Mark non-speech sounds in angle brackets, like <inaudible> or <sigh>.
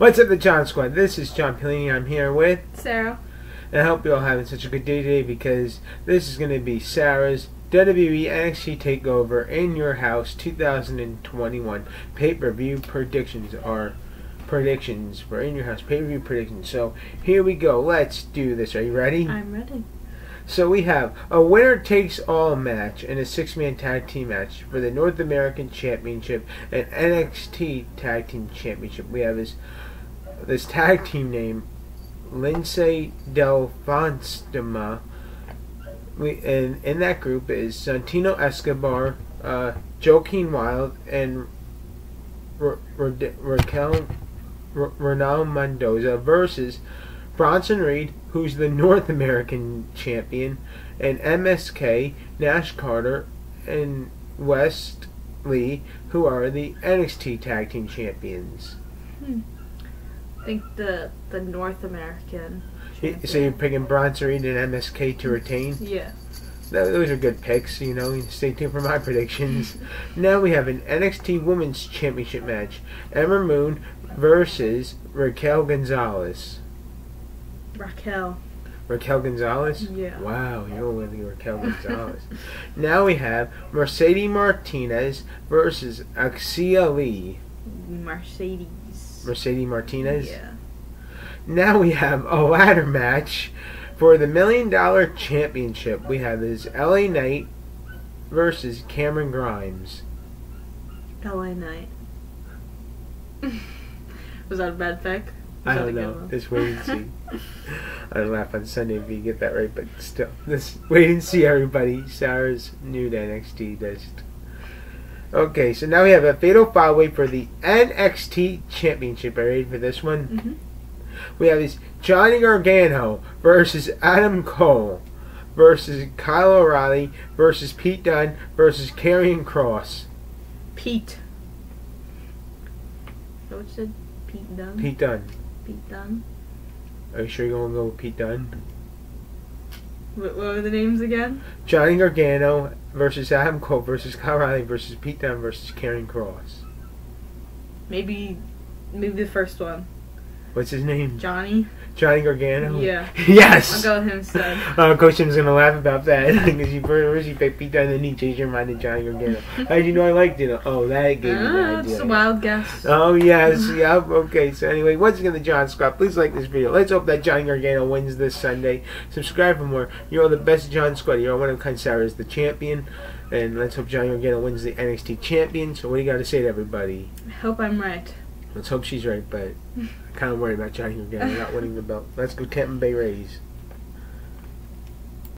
What's up, the John Squad? This is John Pellini. I'm here with, Sarah. and I hope you're all having such a good day today because this is going to be Sarah's WWE NXT Takeover in Your House 2021 pay-per-view predictions or predictions for In Your House pay-per-view predictions. So here we go. Let's do this. Are you ready? I'm ready. So we have a winner takes all match and a six man tag team match for the North American Championship and NXT Tag Team Championship. We have this this tag team name Lindsay Del Fonstima. We and in that group is Santino Escobar, uh, Joaquin Wilde, and Ra- Ra- Raquel Ra- Ronald Mendoza versus Bronson Reed, who's the North American champion, and MSK, Nash Carter, and Wes Lee, who are the NXT Tag Team Champions. I think the the North American. So you're picking Reed and MSK to mm-hmm. retain? Yeah. Th- Those are good picks, you know. Stay tuned for my <laughs> predictions. now we have an NXT Women's Championship match. Ember Moon versus Raquel Gonzalez. Raquel. Raquel Gonzalez? Yeah. Wow, you're with Raquel Gonzalez. <laughs> now we have Mercedes Martinez versus Axia Lee. Mercedes. Mercedes Martinez. Yeah. Now we have a ladder match for the Million Dollar Championship. We have this LA Knight versus Cameron Grimes. LA Knight. <laughs> Was that a bad pick? I Was a don't know. Just wait and see. <laughs> I'll laugh on Sunday if you get that right, but still, just wait and see, everybody. Sarah's new to NXT. Just okay. So now we have a fatal five way for the NXT Championship. Are you ready for this one? Mhm. We have this Johnny Gargano versus Adam Cole versus Kyle O'Reilly versus Pete Dunne versus Karrion Kross. Pete. So you said? Pete Dunne. Pete Dunne. Pete Dunne. Are you sure you're gonna go with Pete Dunne? What, what were the names again? Johnny Gargano versus Adam Cole versus Kyle O'Reilly versus Pete Dunne versus Karrion Kross. Maybe, maybe the first one. What's his name? Johnny. Johnny Gargano. Yeah. <laughs> Yes. I'll go with him instead. <laughs> Uh, Coach Tim's gonna laugh about that because you first you picked Pete Dunne and then he changed your mind to Johnny Gargano. <laughs> How did you know I liked it? Oh, that gave me Ah, the it's a wild guess. Oh yes, yeah. Okay, so anyway, once again, the John Squad. Please like this video. Let's hope that Johnny Gargano wins this Sunday. Subscribe for more. You're the best John Squad. You're one of kind. Sarah is the champion, and let's hope Johnny Gargano wins the NXT champion. So what do you got to say to everybody? I hope I'm right. Let's hope she's right, but I'm kind of worried about Johnny Gargano not winning the belt. Let's go Tampa Bay Rays.